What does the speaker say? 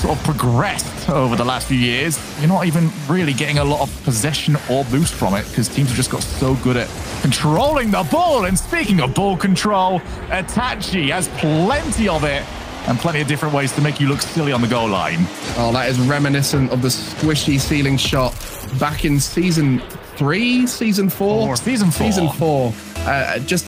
sort of progressed over the last few years. You're not even really getting a lot of possession or boost from it because teams have just got so good at controlling the ball. And speaking of ball control, Atachi has plenty of it and plenty of different ways to make you look silly on the goal line. Oh, that is reminiscent of the squishy ceiling shot back in season three, season four, Four, season four. season four. Uh, just